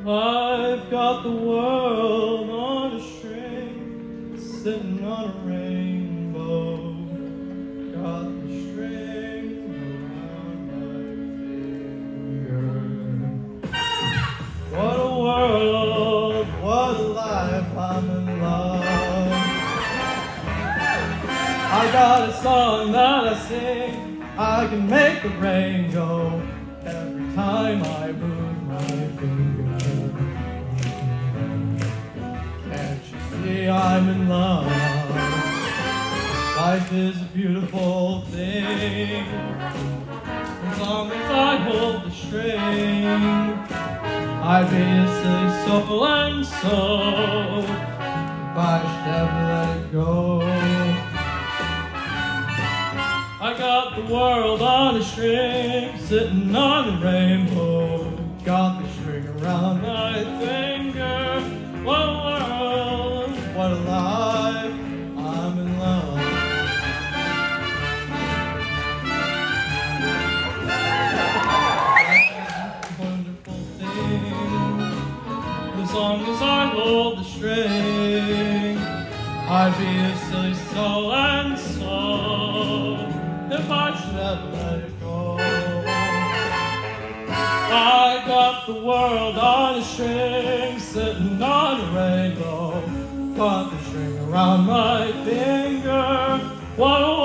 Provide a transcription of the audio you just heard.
I've got the world on a string, sitting on a rainbow. Got the string around my finger. What a world, what a life, I'm in love. I got a song that I sing, I can make the rain go every time I move I'm in love? Life is a beautiful thing. As long as I hold the string, I'd be a silly soul and so if I should ever let it go. I got the world on a string, sitting on a rainbow. Got the string around my finger. What a a life, I'm in love. Wonderful thing. As long as I hold the string, I'd be a silly soul and so if I should let it go. I got the world on a string, sitting on Got the string around my finger. What